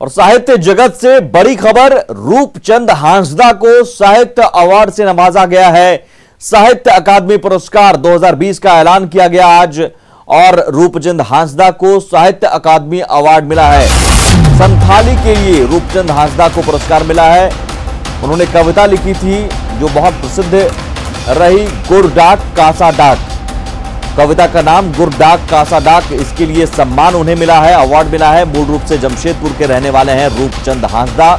और साहित्य जगत से बड़ी खबर, रूपचंद हांसदा को साहित्य अवार्ड से नवाजा गया है। साहित्य अकादमी पुरस्कार 2020 का ऐलान किया गया आज, और रूपचंद हांसदा को साहित्य अकादमी अवार्ड मिला है। संथाली के लिए रूपचंद हांसदा को पुरस्कार मिला है। उन्होंने कविता लिखी थी, जो बहुत प्रसिद्ध रही, गुड़ डाक, कासा डाक। कविता का नाम गुरडाक कासा डाक इसके लिए सम्मान उन्हें मिला है, अवार्ड मिला है। मूल रूप से जमशेदपुर के रहने वाले हैं रूपचंद हांसदा।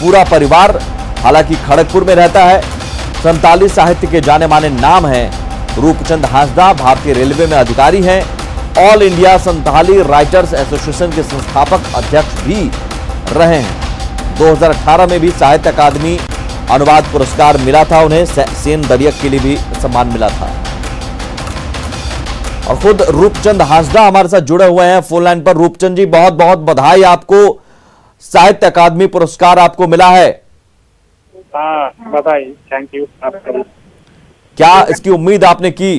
पूरा परिवार हालाँकि खड़गपुर में रहता है। संताली साहित्य के जाने माने नाम हैं। रूपचंद हांसदा भारतीय रेलवे में अधिकारी हैं। All India Santali writers association के संस्थापक अध्यक्ष भी रहे हैं। 2018 में भी साहित्य अकादमी अनुवाद पुरस्कार मिला था उन्हें। सेन दरियक के लिए भी सम्मान मिला था। और खुद रूपचंद हासदा हमारे साथ जुड़े हुए हैं फ़ोन लाइन पर। रूपचंद जी बहुत बहुत बधाई आपको। साहित्य अकादमी पुरस्कार आपको मिला है। हाँ बधाई। थैंक यू आपका क्या इसकी उम्मीद आपने की?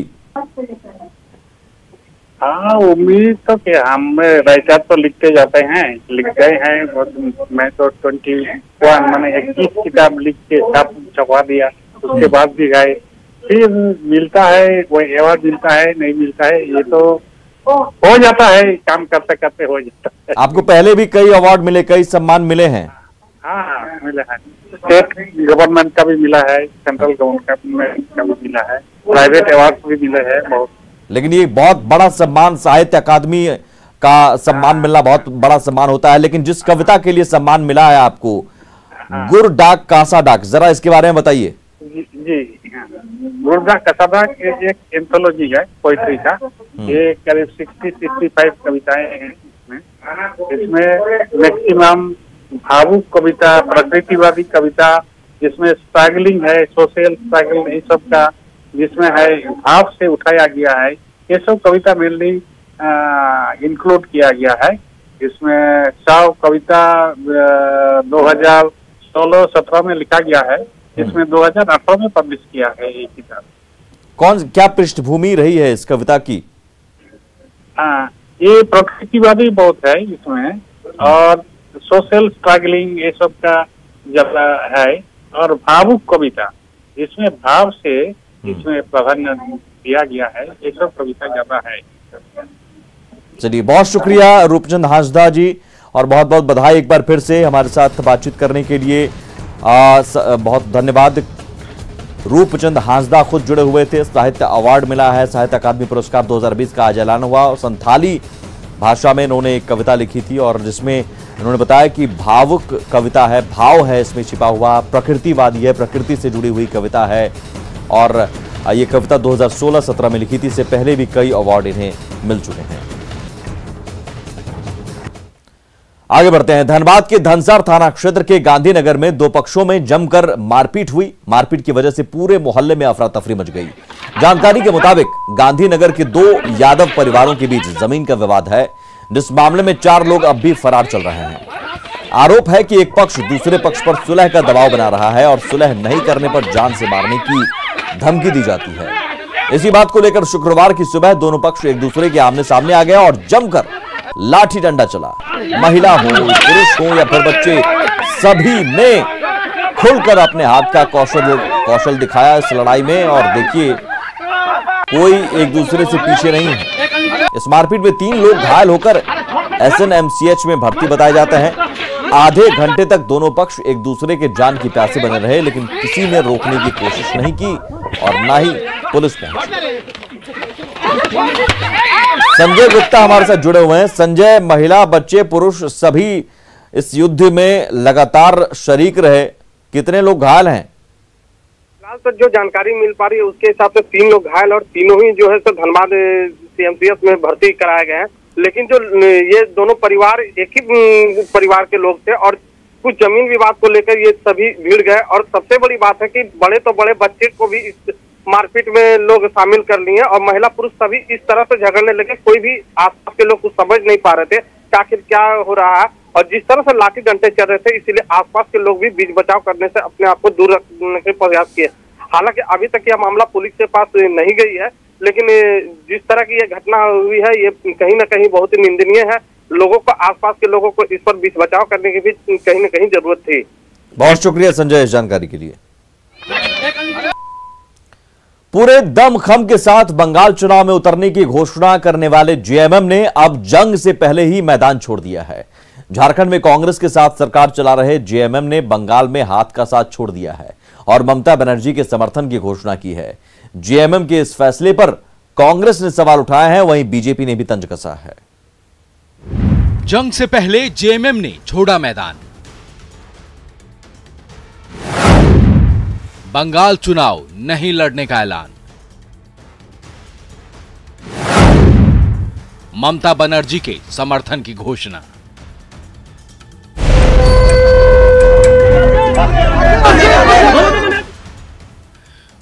हाँ उम्मीद तो क्या हम राइटर तो लिखते जाते हैं। लिख गए हैं मैं तो ट्वेंटी वन मैंने इक्कीस किताब लिख के छाप छपवा दिया। उसके बाद भी गए। फिर मिलता है कोई अवार्ड मिलता है नहीं मिलता है ये तो हो जाता है काम करते करते हो जाता है। आपको पहले भी कई अवार्ड मिले कई सम्मान मिले हैं? हाँ मिला है। स्टेट गवर्नमेंट का भी मिला है सेंट्रल गवर्नमेंट का भी मिला है प्राइवेट अवार्ड भी मिले हैं बहुत। लेकिन ये बहुत बड़ा सम्मान साहित्य अकादमी का सम्मान मिलना बहुत बड़ा सम्मान होता है लेकिन जिस कविता के लिए सम्मान मिला है आपको गुर डाक कासा डाक जरा इसके बारे में बताइए। जी। गुर्दा कसादा के एक एंथोलॉजी है पोइट्री का। ये करीब सिक्सटी सिक्सटी फाइव कविताएँ हैं इसमें। इसमें मैक्सिमम भावुक कविता प्रकृतिवादी कविता जिसमें स्ट्रगलिंग है सोशल स्ट्रगल ये सब का जिसमें है भाव से उठाया गया है। ये सब कविता मेनली इंक्लूड किया गया है। इसमें सौ कविता दो हज़ार सोलह सत्रह में लिखा गया है। इसमें 2018 में पब्लिश किया है ये किताब। कौन क्या पृष्ठभूमि रही है इस कविता की? हाँ ये प्रकृतिवादी बहुत है इसमें और सोशल स्ट्रगलिंग ये सब का ज़्यादा है और भावुक कविता। इसमें भाव से इसमें प्राधान्य दिया गया है ये सब कविता ज़्यादा है। चलिए बहुत शुक्रिया रूपचंद हांसदा जी और बहुत बहुत बधाई एक बार फिर से हमारे साथ बातचीत करने के लिए। आ, स, बहुत धन्यवाद। रूपचंद हांसदा खुद जुड़े हुए थे। साहित्य अवार्ड मिला है। साहित्य अकादमी पुरस्कार 2020 का आज ऐलान हुआ और संथाली भाषा में इन्होंने एक कविता लिखी थी और जिसमें इन्होंने बताया कि भावुक कविता है भाव है इसमें छिपा हुआ प्रकृतिवादी है प्रकृति से जुड़ी हुई कविता है और ये कविता 2016-17 में लिखी थी। इससे पहले भी कई अवार्ड इन्हें मिल चुके हैं। आगे बढ़ते हैं। धनबाद के धनसार थाना क्षेत्र के गांधीनगर में दो पक्षों में जमकर मारपीट हुई। मारपीट की वजह से पूरे मोहल्ले में अफरा तफरी मच गई। जानकारी के मुताबिक गांधीनगर के दो यादव परिवारों के बीच ज़मीन का विवाद है, जिस मामले में चार लोग अब भी फरार चल रहे हैं। आरोप है कि एक पक्ष दूसरे पक्ष पर सुलह का दबाव बना रहा है और सुलह नहीं करने पर जान से मारने की धमकी दी जाती है। इसी बात को लेकर शुक्रवार की सुबह दोनों पक्ष एक दूसरे के आमने सामने आ गया और जमकर लाठी डंडा चला। महिला हो, पुरुष हो या फिर बच्चे, सभी ने खुलकर अपने हाथ का कौशल कौशल दिखाया इस लड़ाई में और देखिए, कोई एक दूसरे से पीछे नहीं है। इस मारपीट में तीन लोग घायल होकर एसएनएमसीएच में भर्ती बताए जाते हैं। आधे घंटे तक दोनों पक्ष एक दूसरे के जान की प्यासे बने रहे, लेकिन किसी ने रोकने की कोशिश नहीं की और ना ही पुलिस पहुँची। संजय गुप्ता हमारे साथ जुड़े हुए हैं। संजय, महिला, बच्चे, पुरुष सभी इस युद्ध में लगातार शरीक रहे। कितने लोग घायल हैं? फ़िलहाल तो जो जानकारी मिल पा रही है, उसके हिसाब से तीन लोग घायल और तीनों ही जो है सो धनबाद सीएमसीएस में भर्ती कराए गए हैं। लेकिन जो ये दोनों परिवार, एक ही परिवार के लोग थे और कुछ ज़मीन विवाद को लेकर ये सभी भीड़ गए। और सबसे बड़ी बात है कि बड़े तो बड़े बच्चे को भी मारपीट में लोग शामिल कर लिए और महिला पुरुष सभी इस तरह से झगड़ने लगे, कोई भी आसपास के लोग कुछ समझ नहीं पा रहे थे आखिर क्या हो रहा है। और जिस तरह से लाठी डंडे चल रहे थे, इसीलिए आसपास के लोग भी बीच बचाव करने से अपने आप को दूर रखने के प्रयास किए। हालाँकि अभी तक यह मामला पुलिस के पास नहीं गई है, लेकिन जिस तरह की ये घटना हुई है, ये कहीं ना कहीं बहुत ही निंदनीय है। लोगों को, आसपास के लोगों को इस पर बीच बचाव करने की भी कहीं ना कहीं ज़रूरत थी। बहुत शुक्रिया संजय इस जानकारी के लिए। पूरे दमखम के साथ बंगाल चुनाव में उतरने की घोषणा करने वाले जेएमएम ने अब जंग से पहले ही मैदान छोड़ दिया है। झारखंड में कांग्रेस के साथ सरकार चला रहे जेएमएम ने बंगाल में हाथ का साथ छोड़ दिया है और ममता बनर्जी के समर्थन की घोषणा की है। जेएमएम के इस फैसले पर कांग्रेस ने सवाल उठाया है, वहीं बीजेपी ने भी तंज कसा है। जंग से पहले जेएमएम ने छोड़ा मैदान। बंगाल चुनाव नहीं लड़ने का ऐलान। ममता बनर्जी के समर्थन की घोषणा।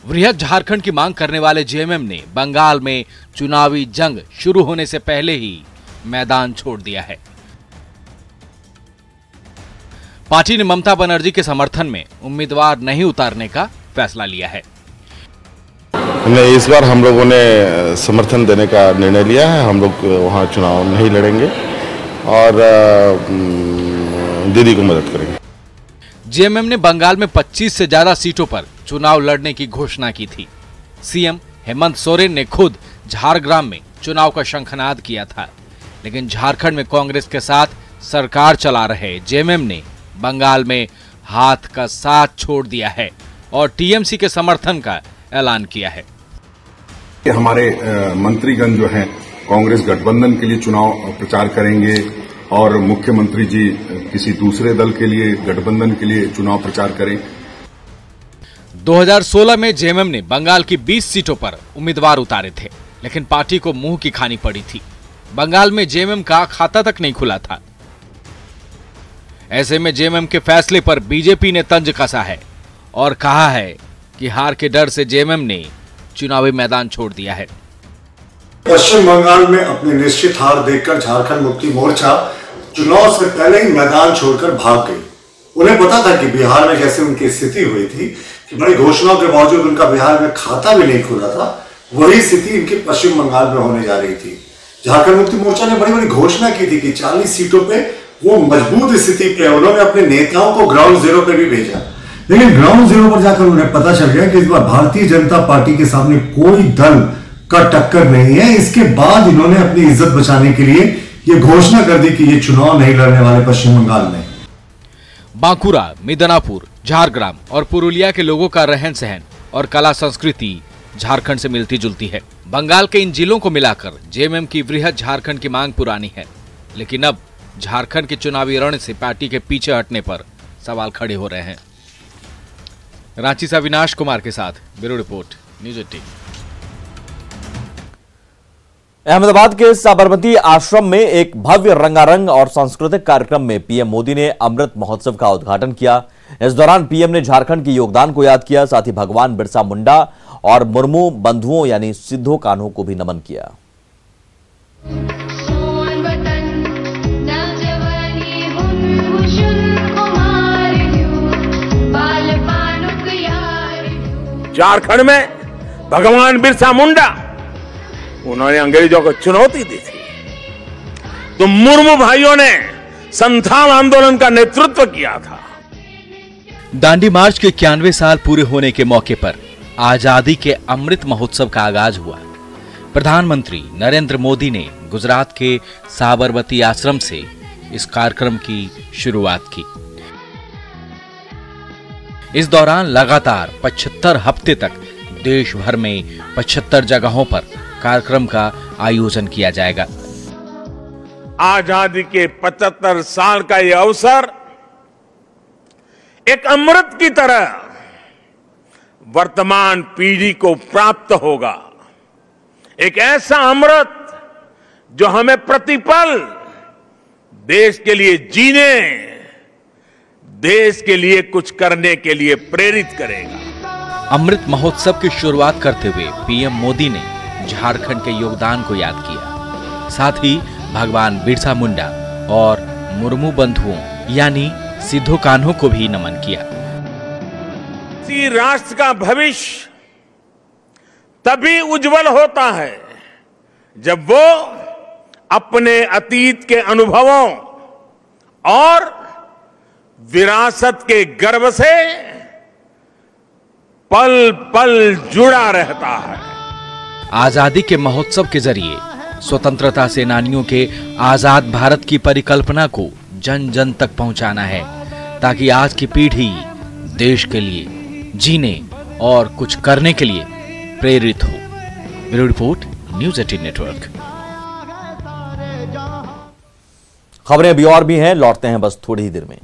वृहद झारखंड की मांग करने वाले जेएमएम ने बंगाल में चुनावी जंग शुरू होने से पहले ही मैदान छोड़ दिया है। पार्टी ने ममता बनर्जी के समर्थन में उम्मीदवार नहीं उतारने का फैसला लिया है। नहीं इस बार हम लोगों ने समर्थन देने का निर्णय लिया है। हम लोग वहाँ चुनाव नहीं लड़ेंगे और दीदी को मदद करेंगे। जेएमएम ने बंगाल में 25 से ज़्यादा सीटों पर चुनाव लड़ने की घोषणा की थी। सीएम हेमंत सोरेन ने खुद झारग्राम में चुनाव का शंखनाद किया था। लेकिन झारखंड में कांग्रेस के साथ सरकार चला रहे जेएमएम ने बंगाल में हाथ का साथ छोड़ दिया है। और टीएमसी के समर्थन का ऐलान किया है। हमारे मंत्रीगण जो हैं कांग्रेस गठबंधन के लिए चुनाव प्रचार करेंगे और मुख्यमंत्री जी किसी दूसरे दल के लिए गठबंधन के लिए चुनाव प्रचार करें। 2016 में जेएमएम ने बंगाल की 20 सीटों पर उम्मीदवार उतारे थे लेकिन पार्टी को मुँह की खानी पड़ी थी। बंगाल में जेएमएम का खाता तक नहीं खुला था। ऐसे में जेएमएम के फैसले पर बीजेपी ने तंज कसा है। और कहा है कि हार के डर से जेएमएम ने चुनावी मैदान छोड़ दिया है। पश्चिम बंगाल में अपनी निश्चित हार देखकर झारखंड मुक्ति मोर्चा चुनाव से पहले ही मैदान छोड़कर भाग गई। उन्हें पता था कि बिहार में जैसे उनकी स्थिति हुई थी कि बड़ी घोषणाओं के बावजूद उनका बिहार में खाता भी नहीं खुला था, वही स्थिति इनकी पश्चिम बंगाल में होने जा रही थी। झारखंड मुक्ति मोर्चा ने बड़ी बड़ी घोषणा की थी कि 40 सीटों पे वो मज़बूत स्थिति पे उन्होंने अपने नेताओं को ग्राउंड ज़ीरो पे भी भेजा। लेकिन ग्राउंड ज़ीरो पर जाकर उन्हें पता चल गया कि इस बार भारतीय जनता पार्टी के सामने कोई दल का टक्कर नहीं है। इसके बाद इन्होंने अपनी इज़्ज़त बचाने के लिए ये घोषणा कर दी कि ये चुनाव नहीं लड़ने वाले पश्चिम बंगाल में। बांकुरा, मिदनापुर, झारग्राम और पुरुलिया के लोगों का रहन सहन और कला संस्कृति झारखंड से मिलती जुलती है। बंगाल के इन जिलों को मिलाकर जेएमएम की वृहद झारखंड की मांग पुरानी है। लेकिन अब झारखंड के चुनावी रण से पार्टी के पीछे हटने पर सवाल खड़े हो रहे हैं। रांची से अविनाश कुमार के साथ bureau report, news eighteen. Ahmedabad के साबरमती आश्रम में एक भव्य रंगारंग और सांस्कृतिक कार्यक्रम में पीएम मोदी ने अमृत महोत्सव का उद्घाटन किया। इस दौरान पीएम ने झारखंड के योगदान को याद किया, साथ ही भगवान बिरसा मुंडा और मुर्मू बंधुओं यानी सिद्धो कान्हों को भी नमन किया। झारखंड में भगवान बिरसा मुंडा, उन्होंने अंग्रेज़ों को चुनौती दी थी। तो मुर्मू भाइयों ने संथाल आंदोलन का नेतृत्व किया था। दांडी मार्च के इक्यानवे साल पूरे होने के मौके पर आज़ादी के अमृत महोत्सव का आगाज़ हुआ। प्रधानमंत्री नरेंद्र मोदी ने गुजरात के साबरमती आश्रम से इस कार्यक्रम की शुरुआत की। इस दौरान लगातार 75 हफ़्ते तक देश भर में 75 जगहों पर कार्यक्रम का आयोजन किया जाएगा। आज़ादी के 75 साल का यह अवसर एक अमृत की तरह वर्तमान पीढ़ी को प्राप्त होगा। एक ऐसा अमृत जो हमें प्रतिपल देश के लिए जीने देश के लिए कुछ करने के लिए प्रेरित करेगा। अमृत महोत्सव की शुरुआत करते हुए पीएम मोदी ने झारखंड के योगदान को याद किया। साथ ही भगवान बिरसा मुंडा और मुर्मू बंधुओं यानी सिद्धो कान्हों को भी नमन किया। किसी राष्ट्र का भविष्य तभी उज्जवल होता है जब वो अपने अतीत के अनुभवों और विरासत के गर्व से पल पल जुड़ा रहता है। आज़ादी के महोत्सव के ज़रिए स्वतंत्रता सेनानियों के आज़ाद भारत की परिकल्पना को जन जन तक पहुंचाना है ताकि आज की पीढ़ी देश के लिए जीने और कुछ करने के लिए प्रेरित हो। Bureau report news eighteen network. खबरें अभी और भी हैं लौटते हैं बस थोड़ी ही देर में।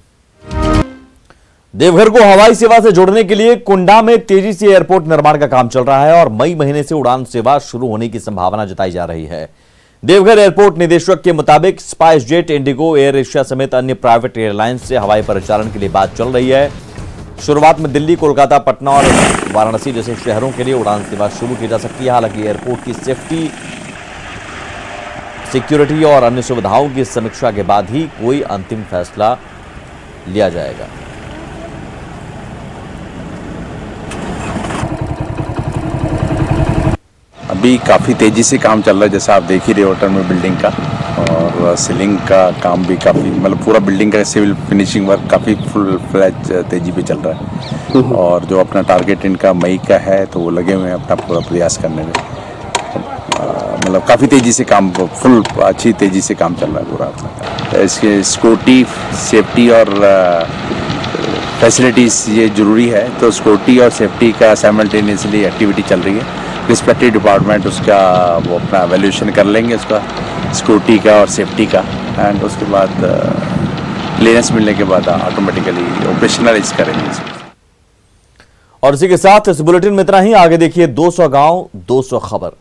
देवघर को हवाई सेवा से जोड़ने के लिए कुंडा में तेज़ी से एयरपोर्ट निर्माण का काम चल रहा है और मई महीने से उड़ान सेवा शुरू होने की संभावना जताई जा रही है। देवघर एयरपोर्ट निदेशक के मुताबिक Spice Jet IndiGo, Air Asia समेत अन्य प्राइवेट एयरलाइंस से हवाई परिचालन के लिए बात चल रही है। शुरुआत में दिल्ली, कोलकाता, पटना और वाराणसी जैसे शहरों के लिए उड़ान सेवा शुरू की जा सकती है। हालाँकि एयरपोर्ट की सेफ्टी, सिक्योरिटी और अन्य सुविधाओं की समीक्षा के बाद ही कोई अंतिम फैसला लिया जाएगा। अभी काफ़ी तेज़ी से काम चल रहा है जैसा आप देख ही रहे हो होटल में बिल्डिंग का। और सीलिंग का काम भी काफ़ी मतलब पूरा बिल्डिंग का सिविल फिनिशिंग वर्क काफ़ी फुल फ्लैच तेज़ी पे चल रहा है। और जो अपना टारगेट इनका मई का है तो वो लगे हुए हैं अपना पूरा प्रयास करने में। मतलब काफ़ी तेज़ी से काम फुल अच्छी तेज़ी से काम चल रहा है पूरा अपना। इसके सिक्योरिटी सेफ्टी और फैसिलिटीज़ ये ज़रूरी है तो सिक्योरिटी और सेफ्टी का साइमल्टेनियसली एक्टिविटी चल रही है। रिस्पेक्टिव डिपार्टमेंट उसका वो अपना वैल्यूशन कर लेंगे उसका सिक्योरिटी का और सेफ्टी का एंड उसके बाद क्लियरेंस मिलने के बाद ऑटोमेटिकली ऑपरेशनलाइज करेंगे और इसी के साथ इस बुलेटिन में इतना ही। आगे देखिए 200 गाँव 200 खबर।